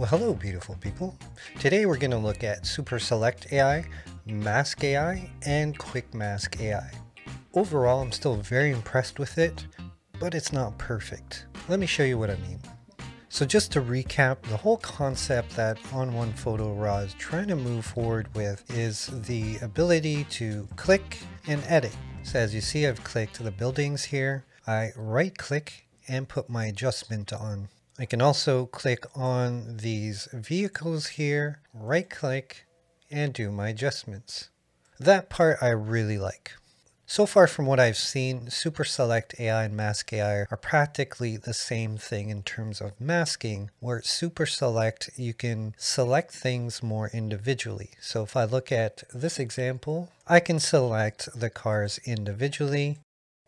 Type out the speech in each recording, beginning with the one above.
Well, hello, beautiful people. Today we're going to look at Super Select AI, Mask AI, and Quick Mask AI. Overall, I'm still very impressed with it, but it's not perfect. Let me show you what I mean. So just to recap, the whole concept that On1 Photo Raw is trying to move forward with is the ability to click and edit. So as you see, I've clicked the buildings here. I right click and put my adjustment on. I can also click on these vehicles here, right click, and do my adjustments. That part I really like. So far from what I've seen, Super Select AI and Mask AI are practically the same thing in terms of masking, where Super Select, you can select things more individually. So if I look at this example, I can select the cars individually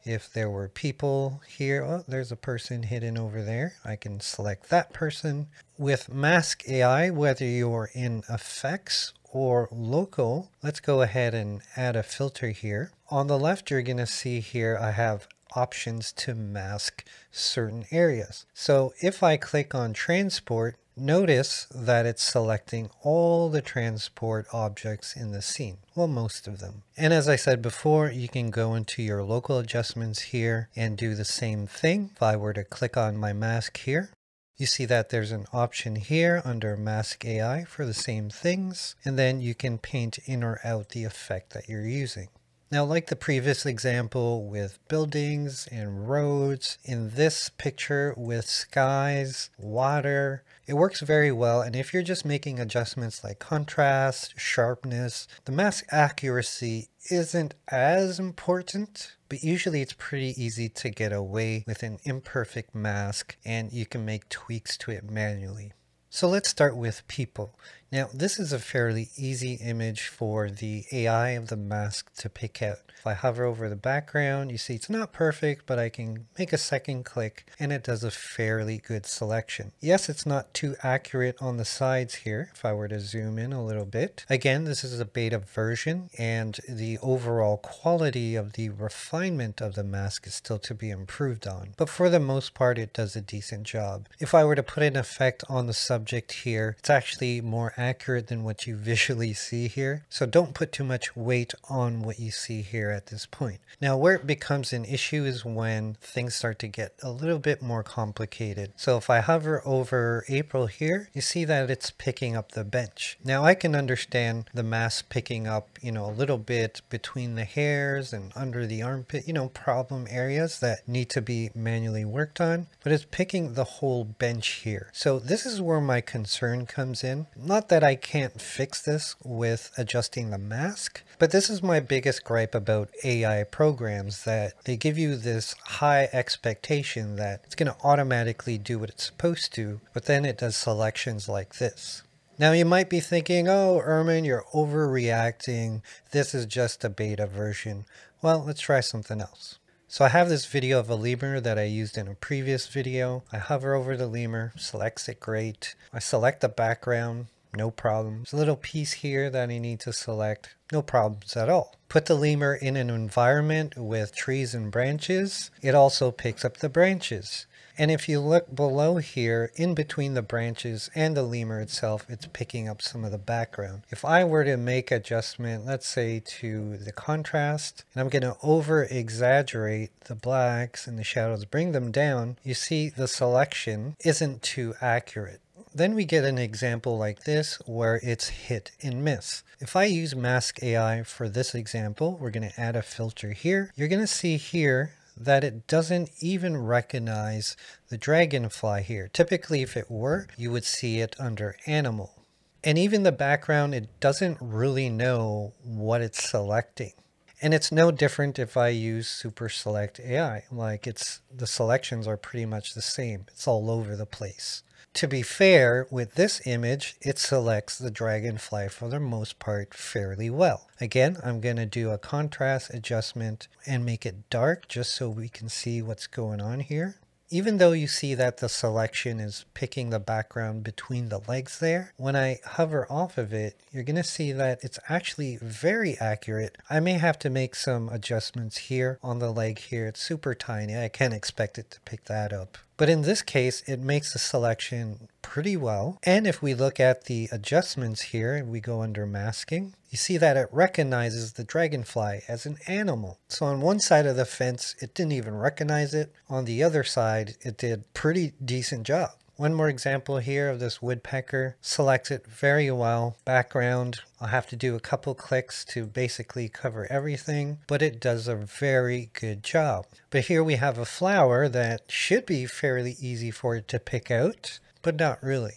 if there were people here, oh, there's a person hidden over there. I can select that person. With Mask AI, whether you're in effects or local, let's go ahead and add a filter here. On the left, you're going to see here I have options to mask certain areas. So if I click on transport, Notice that it's selecting all the transport objects in the scene, well most of them. And as I said before, you can go into your local adjustments here and do the same thing. If I were to click on my mask here, you see that there's an option here under Mask AI for the same things, and then you can paint in or out the effect that you're using. Now, like the previous example with buildings and roads, in this picture with skies, water, it works very well. And if you're just making adjustments like contrast, sharpness, the mask accuracy isn't as important, but usually it's pretty easy to get away with an imperfect mask and you can make tweaks to it manually. So let's start with people. Now, this is a fairly easy image for the AI of the mask to pick out. If I hover over the background, you see it's not perfect, but I can make a second click and it does a fairly good selection. Yes, it's not too accurate on the sides here. If I were to zoom in a little bit. Again, this is a beta version and the overall quality of the refinement of the mask is still to be improved on. But for the most part, it does a decent job. If I were to put an effect on the subject here, it's actually more accurate than what you visually see here. So don't put too much weight on what you see here at this point. Now where it becomes an issue is when things start to get a little bit more complicated. So if I hover over April here, you see that it's picking up the bench. Now I can understand the mask picking up, you know, a little bit between the hairs and under the armpit, you know, problem areas that need to be manually worked on, but it's picking the whole bench here. So this is where my concern comes in. Not that I can't fix this with adjusting the mask, but this is my biggest gripe about AI programs that they give you this high expectation that it's going to automatically do what it's supposed to, but then it does selections like this. Now you might be thinking, oh, Ermin, you're overreacting. This is just a beta version. Well, let's try something else. So I have this video of a lemur that I used in a previous video. I hover over the lemur, selects it great. I select the background, no problems. A little piece here that I need to select, no problems at all. Put the lemur in an environment with trees and branches. It also picks up the branches. And if you look below here, in between the branches and the lemur itself, it's picking up some of the background. If I were to make adjustment, let's say to the contrast, and I'm going to over exaggerate the blacks and the shadows, bring them down, you see the selection isn't too accurate. Then we get an example like this where it's hit and miss. If I use Mask AI for this example, we're going to add a filter here. You're going to see here that it doesn't even recognize the dragonfly here. Typically, if it were, you would see it under animal. And even the background, it doesn't really know what it's selecting. And it's no different if I use Super Select AI. Like it's the selections are pretty much the same. It's all over the place. To be fair, with this image, it selects the dragonfly for the most part fairly well. Again, I'm going to do a contrast adjustment and make it dark just so we can see what's going on here. Even though you see that the selection is picking the background between the legs there, when I hover off of it, you're going to see that it's actually very accurate. I may have to make some adjustments here on the leg here. It's super tiny. I can't expect it to pick that up. But in this case, it makes the selection pretty well. And if we look at the adjustments here we go under masking, you see that it recognizes the dragonfly as an animal. So on one side of the fence, it didn't even recognize it. On the other side, it did pretty decent job. One more example here of this woodpecker. Selects it very well. Background, I'll have to do a couple clicks to basically cover everything, but it does a very good job. But here we have a flower that should be fairly easy for it to pick out, but not really.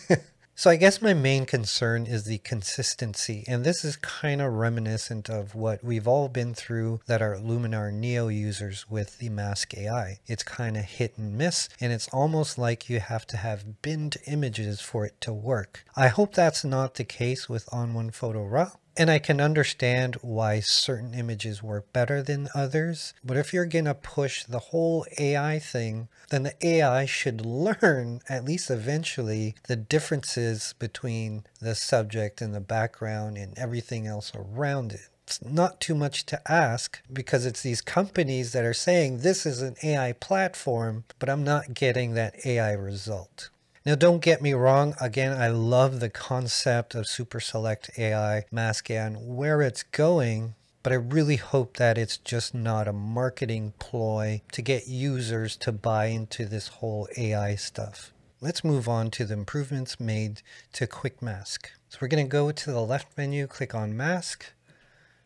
So I guess my main concern is the consistency, and this is kind of reminiscent of what we've all been through that are Luminar Neo users with the Mask AI. It's kind of hit and miss, and it's almost like you have to have binned images for it to work. I hope that's not the case with ON1 Photo RAW. And I can understand why certain images work better than others. But if you're going to push the whole AI thing, then the AI should learn, at least eventually, the differences between the subject and the background and everything else around it. It's not too much to ask because it's these companies that are saying this is an AI platform, but I'm not getting that AI result. Now, don't get me wrong. Again, I love the concept of Super Select AI, Mask and where it's going. But I really hope that it's just not a marketing ploy to get users to buy into this whole AI stuff. Let's move on to the improvements made to Quick Mask. So we're going to go to the left menu, click on Mask,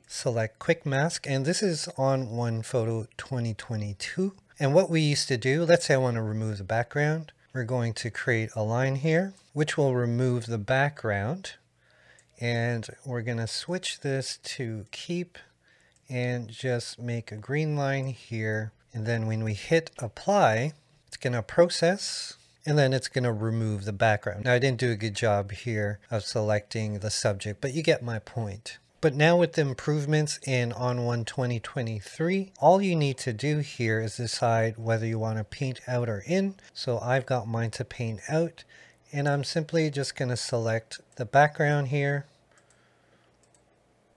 select Quick Mask, and this is ON1 Photo 2022. And what we used to do, let's say I want to remove the background we're going to create a line here, which will remove the background. And we're going to switch this to keep and just make a green line here. And then when we hit apply, it's going to process and then it's going to remove the background. Now I didn't do a good job here of selecting the subject, but you get my point. But now with the improvements in ON1 2023, all you need to do here is decide whether you want to paint out or in. So I've got mine to paint out and I'm simply just going to select the background here,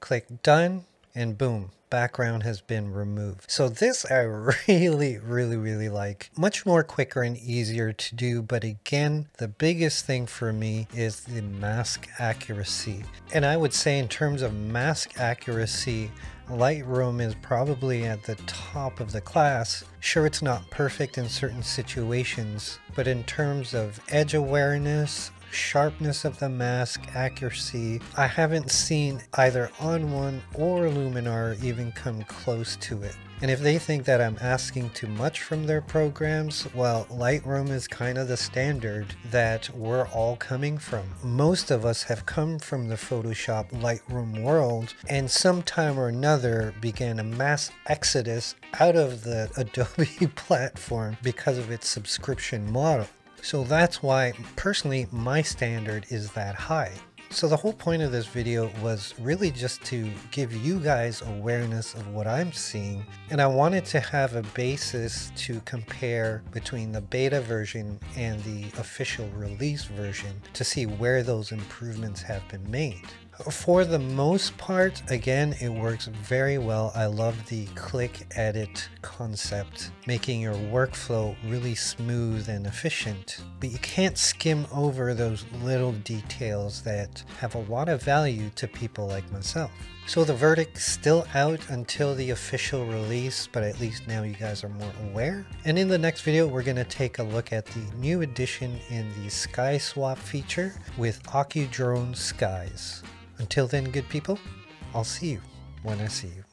click done and boom, background has been removed. So this I really, really, really like. Much more quicker and easier to do. But again, the biggest thing for me is the mask accuracy. And I would say in terms of mask accuracy, Lightroom is probably at the top of the class. Sure, it's not perfect in certain situations, but in terms of edge awareness, sharpness of the mask, accuracy. I haven't seen either ON1 or Luminar even come close to it. And if they think that I'm asking too much from their programs, well, Lightroom is kind of the standard that we're all coming from. Most of us have come from the Photoshop Lightroom world and sometime or another began a mass exodus out of the Adobe platform because of its subscription model. So that's why personally my standard is that high. So the whole point of this video was really just to give you guys awareness of what I'm seeing and I wanted to have a basis to compare between the beta version and the official release version to see where those improvements have been made. For the most part, again, it works very well. I love the click edit concept, making your workflow really smooth and efficient. But you can't skim over those little details that have a lot of value to people like myself. So the verdict's still out until the official release, but at least now you guys are more aware. And in the next video, we're going to take a look at the new addition in the Sky Swap feature with Occudrone Skies. Until then, good people, I'll see you when I see you.